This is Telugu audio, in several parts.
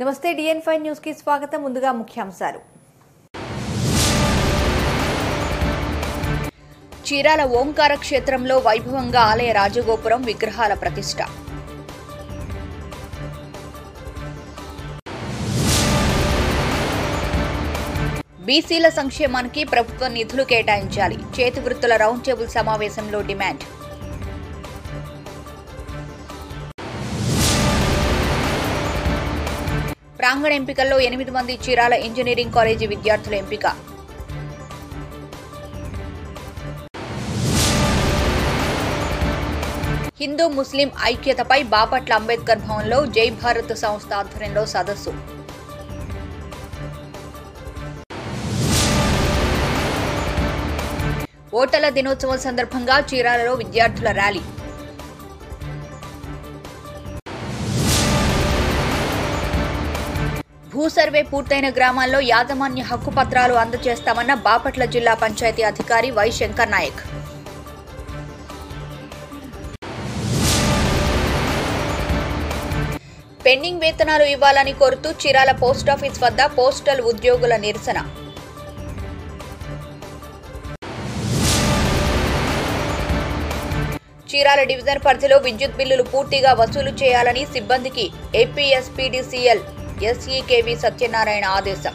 నమస్తే డిఎన్ ఫైవ్ న్యూస్కి స్వాగతం. ముందుగా ముఖ్యాంశాలు. చీరాల ఓంకార క్షేత్రంలో వైభవంగా ఆలయ రాజగోపురం విగ్రహాల ప్రతిష్ట. బీసీల సంక్షేమానికి ప్రభుత్వం నిధులు కేటాయించాలి. చేతివృత్తుల రౌండ్ టేబుల్ సమావేశంలో డిమాండ్. ప్రాంగణ ఎంపికల్లో ఎనిమిది మంది చీరాల ఇంజనీరింగ్ కాలేజీ విద్యార్థుల ఎంపిక. హిందూ ముస్లిం ఐక్యతపై బాపట్ల అంబేద్కర్ భవన్లో జై భారత్ సంస్థ ఆధ్వర్యంలో సదస్సు. ఓటర్ల దినోత్సవం సందర్భంగా చీరాలలో విద్యార్థుల ర్యాలీ. భూ సర్వే పూర్తయిన గ్రామాల్లో యాజమాన్య హక్కు పత్రాలు అందజేస్తామన్న బాపట్ల జిల్లా పంచాయతీ అధికారి వై శంకర్ నాయక్. పెండింగ్ వేతనాలు ఇవ్వాలని కోరుతూ చీరాల పోస్టాఫీస్ వద్ద పోస్టల్ ఉద్యోగుల నిరసన. చీరాల డివిజన్ పరిధిలో విద్యుత్ బిల్లులు పూర్తిగా వసూలు చేయాలని సిబ్బందికి APSPDCL SE K V Satyanarayana ఆదేశం.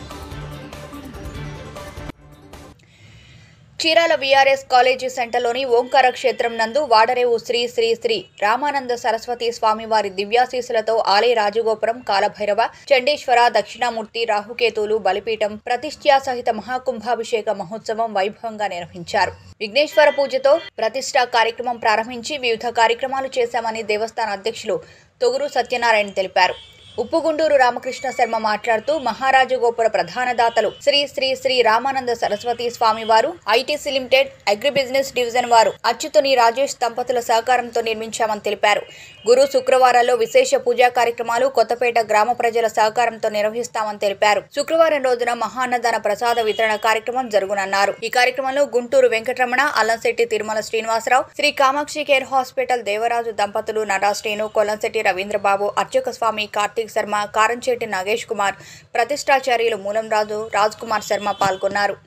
చీరాల వీఆర్ఎస్ కాలేజీ సెంటర్లోని ఓంకార క్షేత్రం నందు వాడరేవు శ్రీ శ్రీ శ్రీ రామానంద సరస్వతి స్వామివారి దివ్యాశీసులతో ఆలయ రాజగోపురం కాలభైరవ చండేశ్వర దక్షిణామూర్తి రాహుకేతువులు బలిపీఠం ప్రతిష్ఠా సహిత మహాకుంభాభిషేక మహోత్సవం వైభవంగా నిర్వహించారు. విఘ్నేశ్వర పూజతో ప్రతిష్ఠా కార్యక్రమం ప్రారంభించి వివిధ కార్యక్రమాలు చేశామని దేవస్థాన అధ్యక్షులు తొగురు సత్యనారాయణ తెలిపారు. ఉప్పుగుండూరు రామకృష్ణ శర్మ మాట్లాడుతూ మహారాజగోపుర ప్రధాన దాతలు శ్రీ శ్రీ శ్రీ రామానంద సరస్వతి స్వామి వారు ITC limited agri business division వారు అచ్యుతుని రాజేష్ దంపతుల సహకారంతో నిర్మించామని తెలిపారు. గురు శుక్రవారాల్లో విశేష పూజా కార్యక్రమాలు కొత్తపేట గ్రామ ప్రజల సహకారంతో నిర్వహిస్తామని తెలిపారు. శుక్రవారం రోజున మహాన్నదాన ప్రసాద వితరణ కార్యక్రమం జరుగునన్నారు. ఈ కార్యక్రమంలో గుంటూరు వెంకటరమణ అల్లంశెట్టి తిరుమల శ్రీనివాసరావు శ్రీ కామాక్షి కేర్ హాస్పిటల్ దేవరాజు దంపతులు నడా శ్రీను కొల్లంశెట్టి రవీంద్రబాబు అర్చక స్వామి కార్తీక్ శర్మ కారంచేటి నాగేష్ కుమార్ ప్రతిష్టాచార్యులు మూలంరాజు రాజ్ కుమార్ శర్మ పాల్గొన్నారు.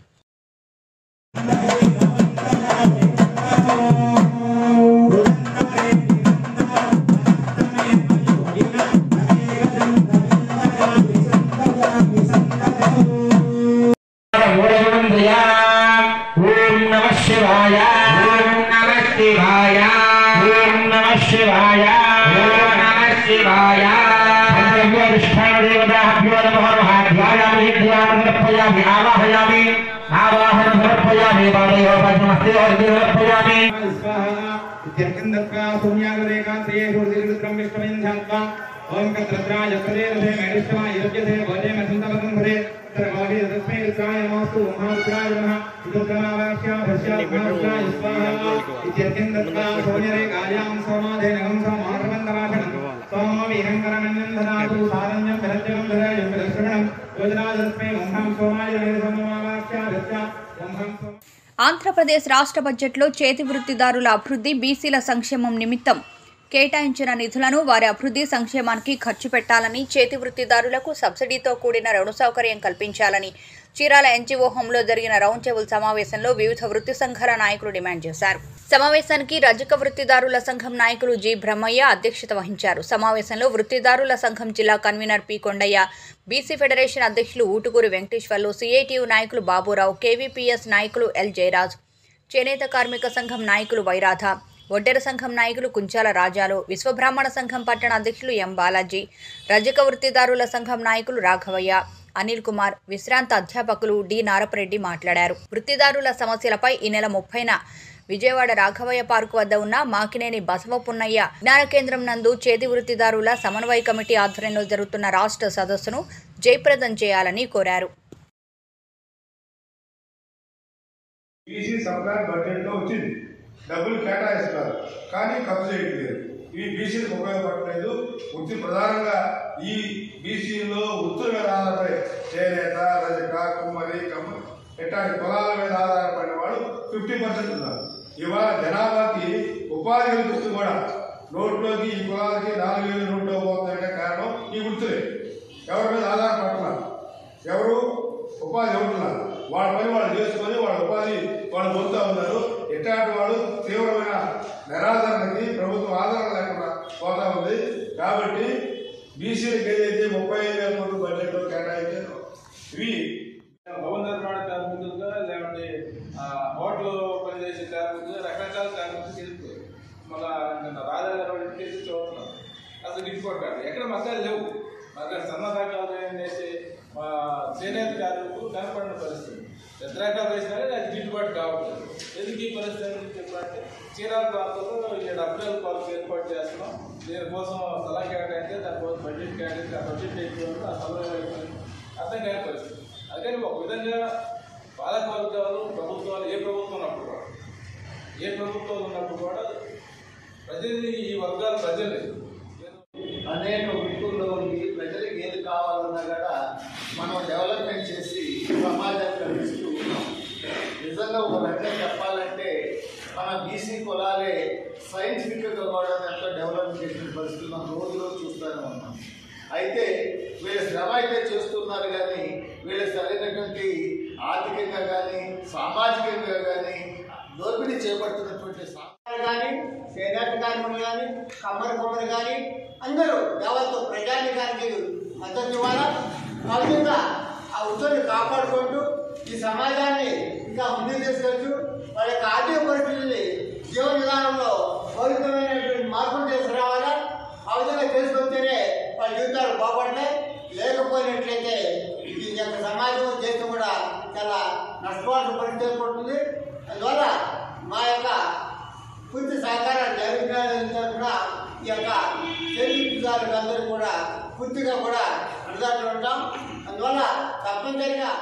समर्पयामि स्वाहा इत्यर्कं दत्त्वा सौम्यागरेकान्तयेषुर्दिर्विक्रं विष्णुं ध्यात्वा ॐ कत्रत्राय पदे रथे मैरिष्टमा यज्ञते वदे मसन्तपदं भरे तर्वाभि तस्मै रुद्राय नमस्तु महारुद्राय नमः रुद्रमावाक्या भस्या महारुद्राय स्वाहा इत्यर्कं दत्त्वा सौम्यरेकायां सोमाधेनगं समार्पन्दमाभणं सोमविहङ्करमन्यं धनातु सारण्यं भरत्यं धरायं प्रदर्शनं योजना तस्मै ओं सोमाय नमः सोममावाक्या भस्या ఆంధ్రప్రదేశ్ రాష్ట్ర బడ్జెట్లో చేతి వృత్తిదారుల అభివృద్ధి బీసీల సంక్షేమం నిమిత్తం కేటాయించిన నిధులను వారి అభివృద్ధి సంక్షేమానికి ఖర్చు పెట్టాలని చేతి వృత్తిదారులకు సబ్సిడీతో కూడిన రుణ సౌకర్యం కల్పించాలని చీరాల ఎన్జీఓ హోంలో జరిగిన రౌండ్ టేబుల్ సమావేశంలో వివిధ వృత్తి సంఘాల నాయకులు డిమాండ్ చేశారు. సమావేశానికి రజక వృత్తిదారుల సంఘం నాయకులు జి. బ్రహ్మయ్య అధ్యక్షత వహించారు. సమావేశంలో వృత్తిదారుల సంఘం జిల్లా convener P. Kondaiah BC federation అధ్యక్షులు ఊటుకూరి వెంకటేశ్వర్లు సిఐటియు నాయకులు బాబురావు కేవీపీఎస్ నాయకులు ఎల్. జయరాజ్ చేనేత కార్మిక సంఘం నాయకులు వైరాధ ఒడ్డెర సంఘం నాయకులు కుంచాల రాజాలు విశ్వబ్రాహ్మణ సంఘం పట్టణ అధ్యక్షులు ఎం బాలాజీ రజక వృత్తిదారుల సంఘం నాయకులు రాఘవయ్య అనిల్ కుమార్ విశ్రాంత అధ్యాపకులు డి నారపరెడ్డి మాట్లాడారు. వృత్తిదారుల సమస్యలపై ఈ నెల ముప్పైన విజయవాడ రాఘవయ్య పార్కు వద్ద ఉన్న మాకినేని బసవ పున్నయ్య జ్ఞాన కేంద్రం నందు చేతి వృత్తిదారుల సమన్వయ కమిటీ ఆధ్వర్యంలో జరుగుతున్న రాష్ట్ర సదస్సును జయప్రదం చేయాలని కోరారు. బీసీ బడ్జెట్లో వచ్చింది. డబ్బులు కేటాయిస్తారు కానీ ఖర్చు చేయట్లేదు. ఇవి బీసీలకు ఉపయోగపడలేదు వృత్తి ప్రధానంగా ఈ బీసీలో వృత్తుల మీద ఆధారపడి చేనేత రజక కుమ్మరి కమ్మ ఇట్లాంటి పొలాల మీద ఆధారపడిన వాళ్ళు ఫిఫ్టీ పర్సెంట్ ఉన్నారు. ఇవాళ జనాభాకి ఉపాధి కల్పిస్తూ కూడా నోట్లోకి ఈ కులాలకి నాలుగు వేలు నోట్లో పోతుందంటే కారణం ఈ వృత్తులే. ఎవరి మీద ఆధారపడుతున్నారు ఎవరు? ఉపాధి ఉంటున్నారు. వాళ్ళ పని వాళ్ళు చేసుకొని వాళ్ళ ఉపాధి వాళ్ళు పొందుతూ ఉన్నారు. ఇట్లాంటి వాళ్ళు తీవ్రమైన నిరాదరణకి ప్రభుత్వం ఆదరణ లేకుండా పోతా ఉంది. కాబట్టి బీసీలకు ఏదైతే ముప్పై ఐదు వేల కోట్ల బడ్జెట్లో కేటాయించారో ఇవి భవన నిర్మాణ కార్మికులుగా లేకపోతే హోటల్ పనిచేసే కార్మికులు రకరకాల కార్మికులు వెళ్ళిపోయారు మళ్ళా నిన్న రాజాగారు ఇంటికి చూస్తున్నాం అసలు గిట్టుబాటు ఎక్కడ మసాలు లేవు. మరి సన్న రకాలు వేసే మా చేనేత కార్మికులు కనపడిన పరిస్థితి. పెద్ద రకాలు వేసినా అది గిట్టుబాటు కావట్లేదు. ఎందుకు ఈ పరిస్థితి అని చెప్పాలంటే చీరాల ప్రాంతంలో ఏడు అప్రైల్ పాలకు ఏర్పాటు చేస్తున్నాం. దీనికోసం స్థలం కేటాయితే దానికోసం బడ్జెట్ కేటాయితే ఆ బడ్జెట్ అయిపోయింది ఆ స్థలం అయిపోయింది. అర్థం కాని పరిస్థితి. అందుకని ఒక విధంగా పాలక వర్గాలు ప్రభుత్వాలు ఏ ప్రభుత్వం ఉన్నప్పుడు కూడా ఏ ప్రభుత్వం ఉన్నప్పుడు కూడా ప్రజల్ని ఈ వర్గాల ప్రజల్ని అనేక వృత్తుల్లో ఉండి ప్రజలకు ఏది కావాలన్నా కూడా మనం డెవలప్మెంట్ చేసి నిజంగా ఒక రకంగా చెప్పాలంటే మన బీసీ కులాలే సైంటిఫిక్గా కూడా ఎంత డెవలప్ చేసిన పరిస్థితులు మనం రోజు రోజు చూస్తూనే ఉన్నాం. అయితే వీళ్ళ శ్రమ అయితే చేస్తున్నారు కానీ వీళ్ళ సరైనటువంటి ఆర్థికంగా కానీ సామాజికంగా కానీ దోపిడీ చేపడుతున్నటువంటి కానీ చేనేత కార్మికులు కానీ కమ్మర కుమ్మరు కానీ అందరూ యావత్తు ప్రజానికానికి మద్దతు ఇవ్వాలా? ఆ విధంగా ఆ ఉద్యోగిని కాపాడుకుంటూ ఈ సమాజాన్ని ఇంకా ముందుకు తీసుకెళ్తూ వాళ్ళ యొక్క ఆర్థిక పరిస్థితుల్ని జీవన విధానంలో మౌలికమైనటువంటి మార్పులు తీసుకురావాలా ఆ విధంగా చేసుకొస్తేనే వాళ్ళ జీవితాలు బాగుపడతాయి. లేకపోయినట్లయితే ఈ యొక్క సమాజం దేశం కూడా చాలా నష్టపోవాల్సిన పరిస్థితి ఏర్పడుతుంది. అందువల్ల మా యొక్క పూర్తి సహకారాన్ని జరుగుతున్న కూడా ఈ యొక్క చేతిదారులకు అందరూ కూడా పూర్తిగా కూడా అందుబాటులో ఉంటాం. అందువల్ల తప్పనిసరిగా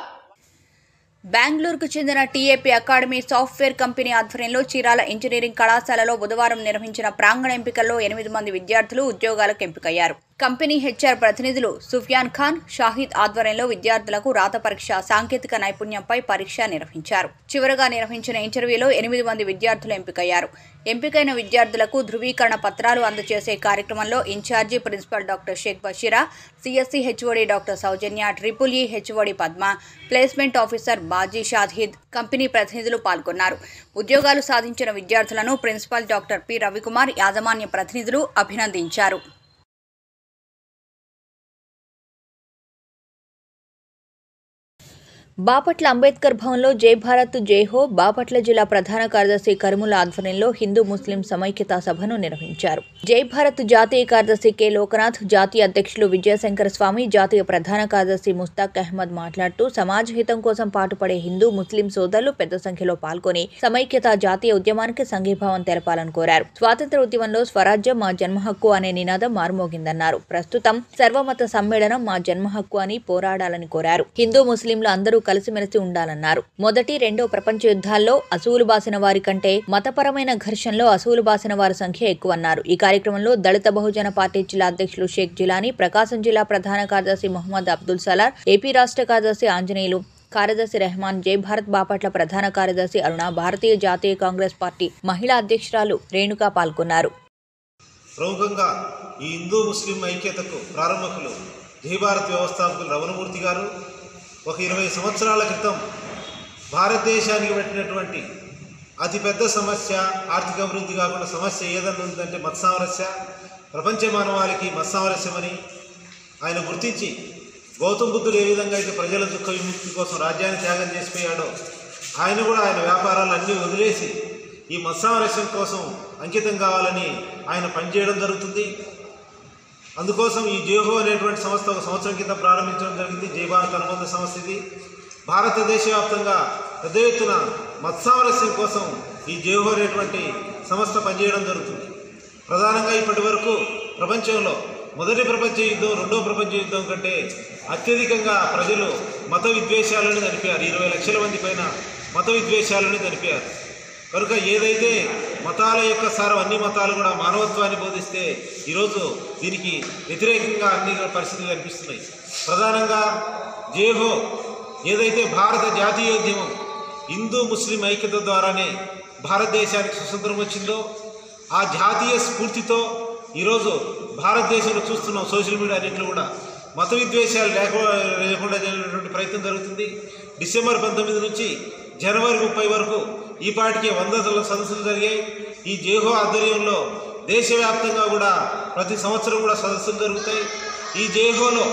బెంగళూరుకు చెందిన టీఏపీ అకాడమీ సాఫ్ట్వేర్ కంపెనీ ఆధ్వర్యంలో చీరాల ఇంజనీరింగ్ కళాశాలలో బుధవారం నిర్వహించిన ప్రాంగణ ఎంపికల్లో ఎనిమిది మంది విద్యార్థులు ఉద్యోగాలకు ఎంపికయ్యారు. కంపెనీ హెచ్ఆర్ ప్రతినిధులు సుఫియాన్ ఖాన్ షాహిద్ ఆధ్వర్యంలో విద్యార్థులకు రాత పరీక్ష సాంకేతిక నైపుణ్యంపై పరీక్ష నిర్వహించారు. చివరగా నిర్వహించిన ఇంటర్వ్యూలో ఎనిమిది మంది విద్యార్థులు ఎంపికయ్యారు. ఎంపికైన విద్యార్థులకు ధృవీకరణ పత్రాలు అందజేసే కార్యక్రమంలో incharge principal doctor Sheikh Basheera CSE HOD doctor Soujanya triple E HOD Padma placement officer Baji Shahid company ప్రతినిధులు పాల్గొన్నారు. ఉద్యోగాలు సాధించిన విద్యార్థులను ప్రిన్సిపల్ డాక్టర్ పి రవికుమార్ యాజమాన్య ప్రతినిధులు అభినందించారు. బాపట్ల అంబేద్కర్ భవన్లో జై భారత్ జై హో బాపట్ల జిల్లా ప్రధాన కార్యదర్శి కరుముల ఆధ్వర్యంలో హిందూ ముస్లిం సమైక్యతా సభను నిర్వహించారు. జై భారత్ జాతీయ కార్యదర్శి కె. లోకనాథ్ జాతీయ అధ్యక్షులు విజయశంకర స్వామి జాతీయ ప్రధాన కార్యదర్శి ముస్తాక్ అహ్మద్ మాట్లాడుతూ సమాజ హితం కోసం పాటుపడే హిందూ ముస్లిం సోదరులు పెద్ద సంఖ్యలో పాల్గొని సమైక్యత జాతీయ ఉద్యమానికి సంఘీభావం తెలపాలని కోరారు. స్వాతంత్ర ఉద్యమంలో స్వరాజ్యం మా జన్మ హక్కు అనే నినాదం మారుమోగిందన్నారు. ప్రస్తుతం సర్వమత సమ్మేళనం మా జన్మ హక్కు అని పోరాడాలని కోరారు. హిందూ ముస్లింలు అందరూ కలిసిమెలిసి ఉండాలన్నారు. మొదటి రెండో ప్రపంచ యుద్ధాల్లో అసూలు బాసిన వారి కంటే మతపరమైన ఘర్షణలో అసూలు బాసిన వారి సంఖ్య ఎక్కువన్నారు. ఈ కార్యక్రమంలో దళిత బహుజన పార్టీ జిల్లా అధ్యక్షులు షేక్ జిలానీ ప్రకాశం జిల్లా ప్రధాన కార్యదర్శి మొహమ్మద్ అబ్దుల్ సలార్ ఏపీ రాష్ట్ర కార్యదర్శి ఆంజనేయులు కార్యదర్శి రెహమాన్ జై భారత్ బాపట్ల ప్రధాన కార్యదర్శి అరుణ భారతీయ జాతీయ కాంగ్రెస్ పార్టీ మహిళా అధ్యక్షురాలు రేణుక పాల్గొన్నారు. ప్రముఖంగా ఈ హిందూ ముస్లిం ఐక్యతకు ప్రారంభకులు జై భారత్ వ్యవస్థాపకులు రమణమూర్తి గారు ఒక ఇరవై సంవత్సరాల క్రితం భారతదేశానికి పెట్టినటువంటి అతిపెద్ద సమస్య ఆర్థిక అభివృద్ధి కాకుండా సమస్య ఏదన్నా ఉందంటే మత్సామరస్య ప్రపంచ మానవాళికి మత్సామరస్యమని ఆయన గుర్తించి గౌతమ్ బుద్ధుడు ఏ విధంగా అయితే ప్రజల దుఃఖ విముక్తి కోసం రాజ్యాన్ని త్యాగం చేసిపోయాడో ఆయన కూడా ఆయన వ్యాపారాలు అన్నీ వదిలేసి ఈ మత్సామరస్యం కోసం అంకితం కావాలని ఆయన పనిచేయడం జరుగుతుంది. అందుకోసం ఈ జేహో అనేటువంటి సంస్థ ఒక సంవత్సరం కింద ప్రారంభించడం జరిగింది. జై భారత్ అనుబంధ సంస్థ ఇది. భారతదేశ వ్యాప్తంగా పెద్ద ఎత్తున మత్సామరస్యం కోసం ఈ జేహో అనేటువంటి సంస్థ పనిచేయడం జరుగుతుంది. ప్రధానంగా ఇప్పటి వరకు ప్రపంచంలో మొదటి ప్రపంచ యుద్ధం రెండో ప్రపంచ యుద్ధం కంటే అత్యధికంగా ప్రజలు మత విద్వేషాలను చనిపోయారు ఇరవై లక్షల మంది పైన మత విద్వేషాలను చనిపోయారు కనుక ఏదైతే మతాల యొక్క సారం అన్ని మతాలు కూడా మానవత్వాన్ని బోధిస్తే ఈరోజు దీనికి వ్యతిరేకంగా అన్ని పరిస్థితులు కనిపిస్తున్నాయి. ప్రధానంగా జేహో ఏదైతే భారత జాతీయోద్యమం హిందూ ముస్లిం ఐక్యత ద్వారానే భారతదేశానికి స్వతంత్రం వచ్చిందో ఆ జాతీయ స్ఫూర్తితో ఈరోజు భారతదేశంలో చూస్తున్నాం సోషల్ మీడియా అన్నింటిలో కూడా. మత విద్వేషాలు లేకుండా లేకుండా జరిగినటువంటి ప్రయత్నం జరుగుతుంది. డిసెంబర్ పంతొమ్మిది నుంచి జనవరి ముప్పై వరకు ఈ పాటికి వంద సదస్సులు జరిగాయి. ఈ జేహో ఆధ్వర్యంలో దేశవ్యాప్తంగా కూడా ప్రతి సంవత్సరం కూడా సదస్సులు జరుగుతాయి. ఈ జేహోలో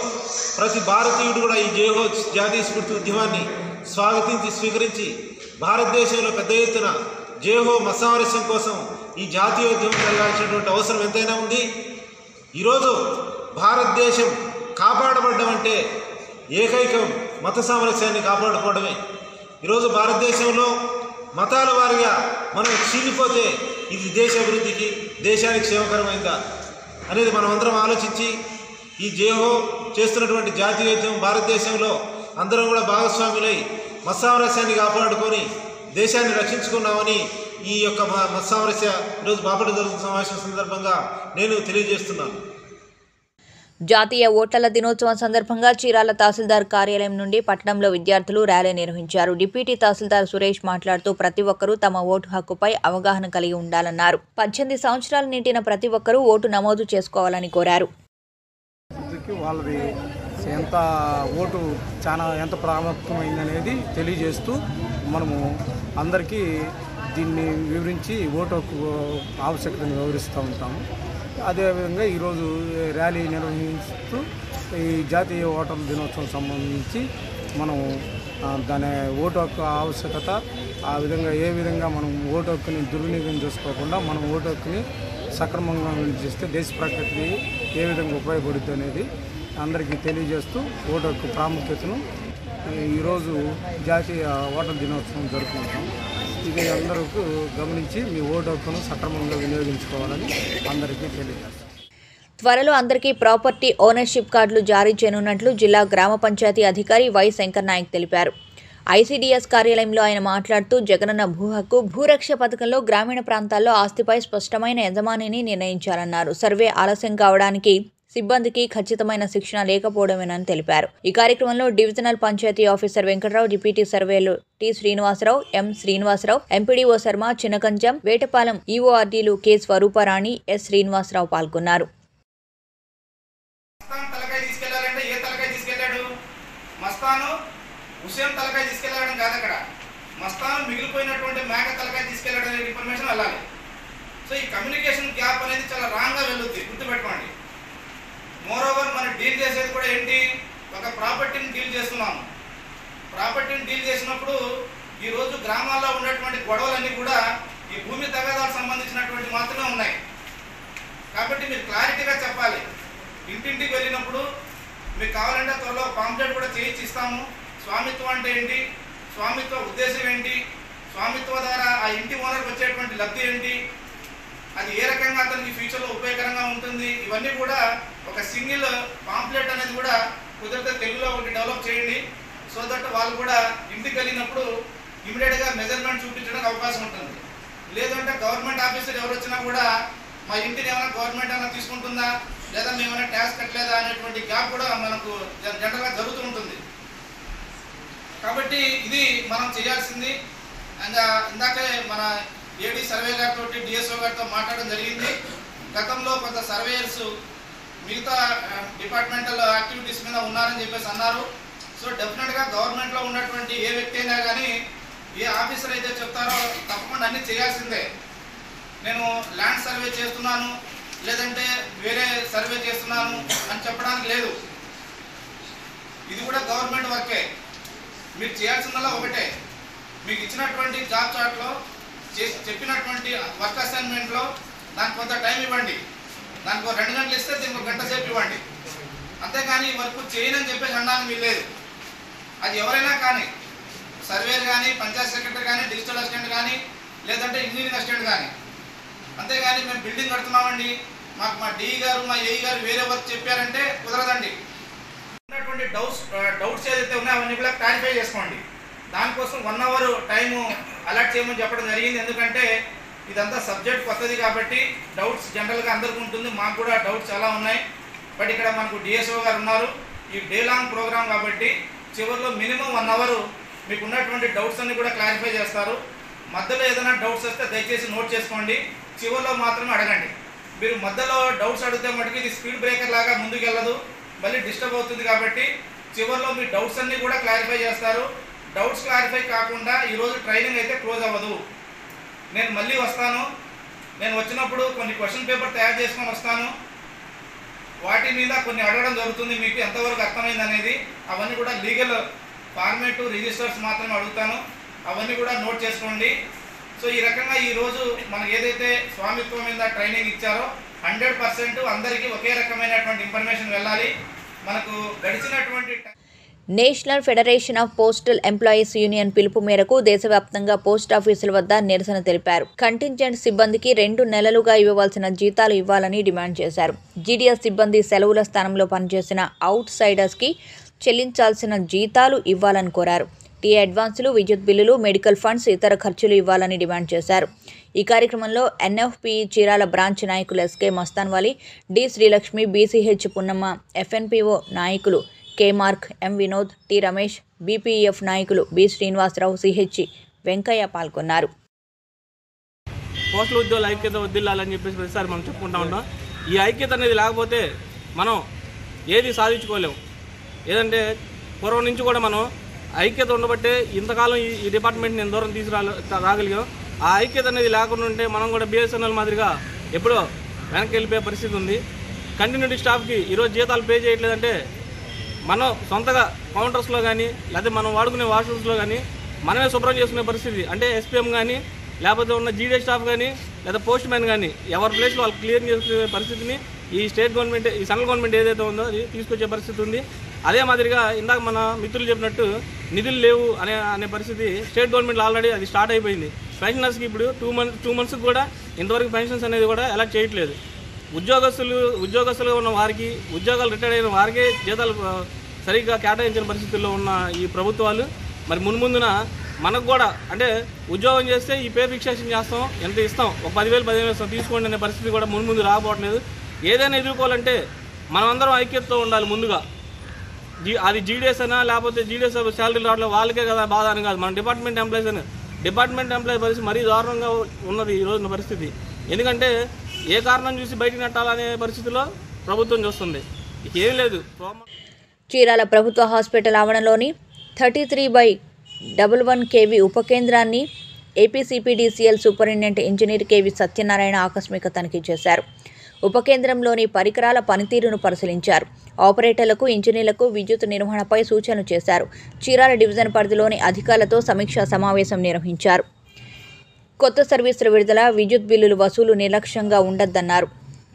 ప్రతి భారతీయుడు కూడా ఈ జేహో జాతీయ స్ఫూర్తి ఉద్యమాన్ని స్వాగతించి స్వీకరించి భారతదేశంలో పెద్ద ఎత్తున జేహో మసామరస్యం కోసం ఈ జాతీయోద్యమం జరగాల్సినటువంటి అవసరం ఎంతైనా ఉంది. ఈరోజు భారతదేశం కాపాడబడ్డం అంటే ఏకైక మత సామరస్యాన్ని కాపాడుకోవడమే. ఈరోజు భారతదేశంలో మతాల వారిగా మనం చీలిపోతే ఇది దేశ అభివృద్ధికి దేశానికి క్షేమకరమైందా అనేది మనం అందరం ఆలోచించి ఈ జేహో చేస్తున్నటువంటి జాతీయోద్యమం భారతదేశంలో అందరం కూడా భాగస్వాములై మత్సామరస్యాన్ని కాపాడుకొని దేశాన్ని రక్షించుకున్నామని ఈ యొక్క మ- మత్సామరస్య ఈరోజు బాపట జరుగుతున్న సమావేశం సందర్భంగా నేను తెలియజేస్తున్నాను. జాతీయ ఓటర్ల దినోత్సవం సందర్భంగా చీరాల తహసీల్దార్ కార్యాలయం నుండి పట్టణంలో విద్యార్థులు ర్యాలీ నిర్వహించారు. డిప్యూటీ తహసీల్దార్ సురేష్ మాట్లాడుతూ ప్రతి ఒక్కరూ తమ ఓటు హక్కుపై అవగాహన కలిగి ఉండాలన్నారు. పద్దెనిమిది సంవత్సరాలు నిండిన ప్రతి ఒక్కరూ ఓటు నమోదు చేసుకోవాలని కోరారు. వాళ్ళది ఎంత ఓటు చాలా ఎంత ప్రాముఖ్యమైందనేది తెలియజేస్తూ మనము అందరికీ దీన్ని వివరించి ఓటు ఆవశ్యకతను వివరిస్తూ ఉంటాము. అదేవిధంగా ఈరోజు ర్యాలీ నిర్వహిస్తూ ఈ జాతీయ ఓటర్ల దినోత్సవం సంబంధించి మనం దాని ఓటు హక్కు ఆవశ్యకత ఆ విధంగా ఏ విధంగా మనం ఓటు హక్కుని దుర్వినియోగం చేసుకోకుండా మనం ఓటు హక్కుని సక్రమంగా చేస్తే దేశ ప్రకృతి ఏ విధంగా ఉపయోగపడుతుంది అనేది అందరికీ తెలియజేస్తూ ఓటు హక్కు ప్రాముఖ్యతను ఈరోజు జాతీయ ఓటర్ దినోత్సవం జరుపుకుంటాం ఇది అందరూ గమనించి మీ ఓటు హక్కును సక్రమంగా వినియోగించుకోవాలని అందరికీ తెలియజేస్తాం. త్వరలో అందరికీ ప్రాపర్టీ ఓనర్షిప్ కార్డులు జారీ చేయనున్నట్లు జిల్లా గ్రామ పంచాయతీ అధికారి వై శంకర్ నాయక్ తెలిపారు. ఐసీడీఎస్ కార్యాలయంలో ఆయన మాట్లాడుతూ జగనన్న భూ హక్కు భూరక్ష పథకంలో గ్రామీణ ప్రాంతాల్లో ఆస్తిపై స్పష్టమైన యజమానిని నిర్ణయించాలన్నారు. సర్వే ఆలస్యం కావడానికి సిబ్బందికి ఖచ్చితమైన శిక్షణ లేకపోవడమేనని తెలిపారు. ఈ కార్యక్రమంలో divisional panchayat officer Venkatarao deputy సర్వేలు T Srinivasarao M Srinivasarao MPDO Sharma Chinnaganjam Vetapalem ఈఓఆర్డీలు K Swarupa Rani S Srinivasarao పాల్గొన్నారు. మిగిలిపోయినటువంటి మేక తలకాయ తీసుకెళ్ళాడు అనే ఇన్ఫర్మేషన్ వెళ్ళాలి. సో ఈ కమ్యూనికేషన్ గ్యాప్ అనేది చాలా రాంగ్గా వెళ్ళొద్ది. గుర్తుపెట్టుకోండి. మోరోవర్ మనం డీల్ చేసేది కూడా ఏంటి? ఒక ప్రాపర్టీని డీల్ చేస్తున్నాము ప్రాపర్టీని డీల్ చేసినప్పుడు ఈరోజు గ్రామాల్లో ఉన్నటువంటి గొడవలన్నీ కూడా ఈ భూమి తగాదాలకు సంబంధించినటువంటి మాత్రమే ఉన్నాయి. కాబట్టి మీరు క్లారిటీగా చెప్పాలి. ఇంటింటికి వెళ్ళినప్పుడు మీకు కావాలంటే త్వరలో పాంప్లెట్ కూడా చేయించి ఇస్తాము. స్వామిత్వం అంటే ఏంటి? స్వామిత్వ ఉద్దేశం ఏంటి? స్వామిత్వ ద్వారా ఆ ఇంటి ఓనర్కి వచ్చేటువంటి లబ్ధి ఏంటి? అది ఏ రకంగా అతనికి ఫ్యూచర్లో ఉపయోగకరంగా ఉంటుంది? ఇవన్నీ కూడా ఒక సింగిల్ పాంప్లెట్ అనేది కూడా కుదిరితే తెలుగులో ఒకటి డెవలప్ చేయండి. సో దట్ వాళ్ళు కూడా ఇంటికి వెళ్ళినప్పుడు ఇమీడియట్గా మెజర్మెంట్ చూపించడానికి అవకాశం ఉంటుంది. లేదంటే గవర్నమెంట్ ఆఫీసర్ ఎవరు వచ్చినా కూడా మా ఇంటిని ఏమైనా గవర్నమెంట్ ఏమైనా తీసుకుంటుందా? లేదా మేము ఏమైనా ట్యాక్స్ కట్టలేదా? అనేటువంటి గ్యాప్ కూడా మనకు జ- జనరల్గా జరుగుతూ ఉంటుంది. కాబట్టి ఇది మనం చేయాల్సింది. ఇంకా ఇందాకే మన ఏడీ సర్వే గారితో డిఎస్ఓ గారితో మాట్లాడడం జరిగింది. గతంలో కొంత సర్వేయర్స్ మిగతా డిపార్ట్మెంటల్ యాక్టివిటీస్ మీద ఉన్నారని చెప్పేసి అన్నారు. సో డెఫినెట్గా గవర్నమెంట్లో ఉన్నటువంటి ఏ వ్యక్తి అయినా కానీ ఏ ఆఫీసర్ అయితే చెప్తారో తప్పకుండా అన్ని చేయాల్సిందే. నేను ల్యాండ్ సర్వే చేస్తున్నాను లేదంటే వేరే సర్వే చేస్తున్నాను అని చెప్పడానికి లేదు. ఇది కూడా గవర్నమెంట్ వర్కే. మీరు చేయాల్సిందల్లా ఒకటే. మీకు ఇచ్చినటువంటి జాబ్ చార్ట్లో చెప్పినటువంటి వర్క్ అసైన్మెంట్లో దానికి కొంత టైం ఇవ్వండి. దానికి ఒక రెండు గంటలు ఇస్తే దీనికి ఒక గంట సేపు ఇవ్వండి. అంతేకాని ఈ వర్క్ చేయనని చెప్పేసి అనడానికి మీరు లేదు అది ఎవరైనా కానీ సర్వేర్ కానీ పంచాయత్ సెక్రటరీ కానీ డిజిటల్ అసిస్టెంట్ కానీ లేదంటే ఇంజనీరింగ్ అసిస్టెంట్ కానీ. అంతేగాని మేము బిల్డింగ్ కడుతున్నామండి. మాకు మా డి గారు మా ఏఈ గారు వేరే వర్క్ చెప్పారంటే కుదరదండి. ఉన్నటువంటి డౌట్స్ డౌట్స్ ఏదైతే ఉన్నాయో అవన్నీ కూడా క్లారిఫై చేసుకోండి. దానికోసం వన్ అవర్ టైము అలాట్ చేయమని చెప్పడం జరిగింది. ఎందుకంటే ఇదంతా సబ్జెక్ట్ కొత్తది కాబట్టి డౌట్స్ జనరల్గా అందరికీ ఉంటుంది. మాకు కూడా డౌట్స్ చాలా ఉన్నాయి. బట్ ఇక్కడ మనకు డిఎస్ఓ గారు ఉన్నారు. ఈ డే లాంగ్ ప్రోగ్రామ్ కాబట్టి చివరిలో మినిమం వన్ అవర్ మీకు ఉన్నటువంటి డౌట్స్ అన్ని కూడా క్లారిఫై చేస్తారు. మధ్యలో ఏదైనా డౌట్స్ వస్తే దయచేసి నోట్ చేసుకోండి. చివరిలో మాత్రమే అడగండి. మీరు మధ్యలో డౌట్స్ అడిగితే మటుకు ఇది స్పీడ్ బ్రేకర్ లాగా ముందుకు వెళ్ళదు మళ్ళీ డిస్టర్బ్ అవుతుంది కాబట్టి చివరిలో మీ డౌట్స్ అన్నీ కూడా క్లారిఫై చేస్తారు. డౌట్స్ క్లారిఫై కాకుండా ఈరోజు ట్రైనింగ్ అయితే క్లోజ్ అవ్వదు. నేను మళ్ళీ వస్తాను. నేను వచ్చినప్పుడు కొన్ని క్వశ్చన్ పేపర్ తయారు చేసుకొని వస్తాను. వాటి మీద కొన్ని అడగడం జరుగుతుంది. మీకు ఎంతవరకు అర్థమైంది అనేది అవన్నీ కూడా లీగల్ ఫార్మేట్ రిజిస్టర్స్ మాత్రమే అడుగుతాను. అవన్నీ కూడా నోట్ చేసుకోండి. సో ఈ రకంగా ఈరోజు మనకి ఏదైతే స్వామిత్వం మీద ట్రైనింగ్ ఇచ్చారో హండ్రెడ్ పర్సెంట్ అందరికీ ఒకే రకమైనటువంటి ఇన్ఫర్మేషన్ వెళ్ళాలి. మనకు గడిచినటువంటి national federation of postal employees union పిలుపు మేరకు దేశవ్యాప్తంగా పోస్ట్ ఆఫీసుల వద్ద నిరసన తెలిపారు. కంటింజెంట్ సిబ్బందికి రెండు నెలలుగా ఇవ్వవలసిన జీతాలు ఇవ్వాలని డిమాండ్ చేశారు. జీడీఎస్ సిబ్బంది సెలవుల స్థానంలో పనిచేసిన అవుట్ సైడర్స్కి చెల్లించాల్సిన జీతాలు ఇవ్వాలని కోరారు. టీ అడ్వాన్సులు విద్యుత్ బిల్లులు మెడికల్ ఫండ్స్ ఇతర ఖర్చులు ఇవ్వాలని డిమాండ్ చేశారు. ఈ కార్యక్రమంలో ఎన్ఎఫ్పి చీరాల బ్రాంచ్ నాయకులు SK Mastanvali D Srilakshmi BCH Punnamma FNPO నాయకులు K Mark M Vinod T Ramesh BPF నాయకులు బి శ్రీనివాసరావు సిహెచ్ వెంకయ్య పాల్గొన్నారు. పోస్టుల ఉద్యోగుల ఐక్యత వద్దిల్లాలని చెప్పేసి ప్రతిసారి మనం చెప్పుకుంటా ఉంటాం. ఈ ఐక్యత అనేది లేకపోతే మనం ఏది సాధించుకోలేము ఏదంటే పూర్వం నుంచి కూడా మనం ఐక్యత ఉండబట్టే ఇంతకాలం ఈ ఈ డిపార్ట్మెంట్ నేను దూరం తీసుకురా రాగలిగాం. ఆ ఐక్యత అనేది లేకుండా ఉంటే మనం కూడా బిఎస్ఎన్ఎల్ మాదిరిగా ఎప్పుడో వెనక్కి వెళ్ళిపోయే పరిస్థితి ఉంది. కంటిన్యూటీ స్టాఫ్కి ఈరోజు జీతాలు పే చేయట్లేదంటే మనం సొంతగా కౌంటర్స్లో కానీ లేకపోతే మనం వాడుకునే వాష్రూమ్స్లో కానీ మనమే శుభ్రం చేసుకునే పరిస్థితి. అంటే ఎస్పీఎం కానీ లేకపోతే ఉన్న జీడీ స్టాఫ్ కానీ లేదా పోస్ట్ మ్యాన్ కానీ ఎవరి ప్లేస్లో వాళ్ళు క్లియర్ చేసుకునే పరిస్థితిని ఈ స్టేట్ గవర్నమెంట్ ఈ సెంట్రల్ గవర్నమెంట్ ఏదైతే ఉందో అది తీసుకొచ్చే పరిస్థితి ఉంది. అదే మాదిరిగా ఇందాక మన మిత్రులు చెప్పినట్టు నిధులు లేవు అనే అనే పరిస్థితి స్టేట్ గవర్నమెంట్ ఆల్రెడీ అది స్టార్ట్ అయిపోయింది. పెన్షనర్స్కి ఇప్పుడు టూ మంత్ టూ మంత్స్కి కూడా ఇంతవరకు పెన్షన్స్ అనేది కూడా ఎలా చేయట్లేదు. ఉద్యోగస్తులు ఉద్యోగస్తులుగా ఉన్న వారికి ఉద్యోగాలు రిటైర్ అయిన వారికే జీతాలు సరిగ్గా కేటాయించిన పరిస్థితుల్లో ఉన్న ఈ ప్రభుత్వాలు మరి మున్ముందున మనకు కూడా అంటే ఉద్యోగం చేస్తే ఈ పేరు ఫిక్సేషన్ చేస్తాం ఎంత ఇస్తాం? ఒక పదివేలు పదిహేను ఇస్తాం తీసుకోండి అనే పరిస్థితి కూడా మున్ముందు రాబోట్లేదు ఏదైనా ఎదుర్కోవాలంటే మనమందరం ఐక్యతతో ఉండాలి ముందుగా. జీ అది జీడిఎస్ అయినా లేకపోతే జీడిఎస్ శాలరీ రావట్లేదు వాళ్ళకే కదా బాధ అని కాదు. మన డిపార్ట్మెంట్ ఎంప్లాయీస్ అని డిపార్ట్మెంట్ ఎంప్లాయీ పరిస్థితి మరీ దారుణంగా ఉన్నది ఈ రోజున పరిస్థితి. ఎందుకంటే ఏ కారణం చూసి బయటికి నెట్టాలనే పరిస్థితిలో ప్రభుత్వం చూస్తుంది. ఏం లేదు. ప్రోమ- చీరాల ప్రభుత్వ hospital ఆవరణలోని thirty three by double one KV ఉప కేంద్రాన్ని APCPDCL superintendent engineer KV Satyanarayana ఆకస్మిక తనిఖీ చేశారు. ఉప కేంద్రంలోని పరికరాల పనితీరును పరిశీలించారు. ఆపరేటర్లకు ఇంజనీర్లకు విద్యుత్ నిర్వహణపై సూచనలు చేశారు. చీరాల డివిజన్ పరిధిలోని అధికారులతో సమీక్షా సమావేశం నిర్వహించారు. కొత్త సర్వీసుల విడుదల విద్యుత్ బిల్లులు వసూలు నిర్లక్ష్యంగా ఉండొద్దన్నారు.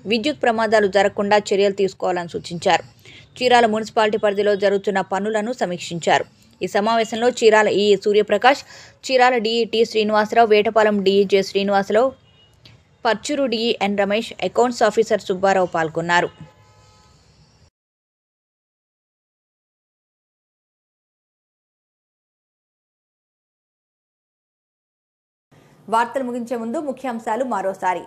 విద్యుత్ ప్రమాదాలు జరగకుండా చర్యలు తీసుకోవాలని సూచించారు. చీరాల మున్సిపాలిటీ పరిధిలో జరుగుతున్న పనులను సమీక్షించారు. ఈ సమావేశంలో Chirala E Suryaprakash Chirala DET Srinivasarao Vetapalem DE J Srinivasarao Parchur DE N Ramesh accounts officer Subbarao పాల్గొన్నారు. వార్తలు ముగించే ముందు ముఖ్యాంశాలు మరోసారి.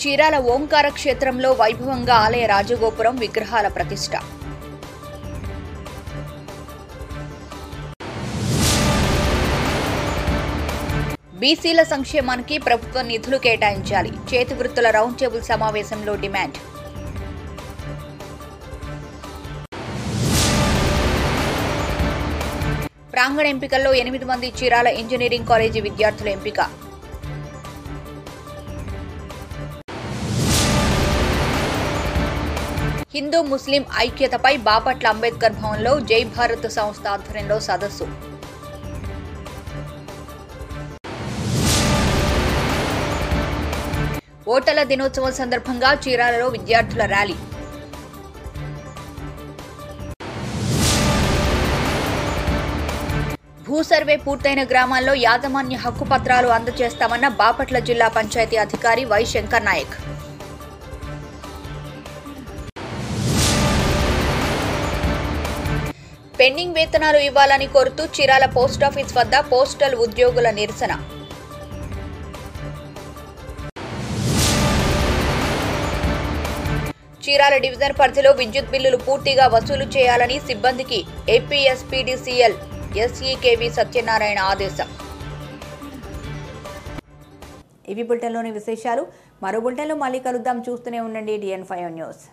చీరాల ఓంకార క్షేత్రంలో వైభవంగా ఆలయ రాజగోపురం విగ్రహాల ప్రతిష్ట. బీసీల సంక్షేమానికి ప్రభుత్వం నిధులు కేటాయించాలి. చేతి వృత్తుల రౌండ్ టేబుల్ సమావేశంలో డిమాండ్. ప్రాంగణ ఎంపికల్లో ఎనిమిది మంది చీరాల ఇంజనీరింగ్ కాలేజీ విద్యార్థుల ఎంపిక. హిందూ ముస్లిం ఐక్యతపై బాపట్ల అంబేద్కర్ భవన్లో జై భారత్ సంస్థ ఆధ్వర్యంలో సదస్సు. ఓటర్ల దినోత్సవం సందర్భంగా చీరాలలో విద్యార్థుల ర్యాలీ. భూ సర్వే పూర్తయిన గ్రామాల్లో యాజమాన్య హక్కు పత్రాలు అందజేస్తామన్న బాపట్ల జిల్లా పంచాయతీ అధికారి వై శంకర్ నాయక్. పెండింగ్ వేతనాలు ఇవ్వాలని కోరుతూ చిరాల పోస్టాఫీస్ వద్ద పోస్టల్ ఉద్యోగుల నిరసన. చీరాల డివిజన్ పరిధిలో విద్యుత్ బిల్లులు పూర్తిగా వసూలు చేయాలని సిబ్బందికి ఏపీఎస్పీడీసీఎల్ ఎస్ఈకేవి సత్యనారాయణ ఆదేశం. ఇవి బులెటిన్లోని విశేషాలు. మరో బులెటిన్లో మళ్ళీ కలుద్దాం. చూస్తూనే ఉండండి డిఎన్ ఫైవ్ న్యూస్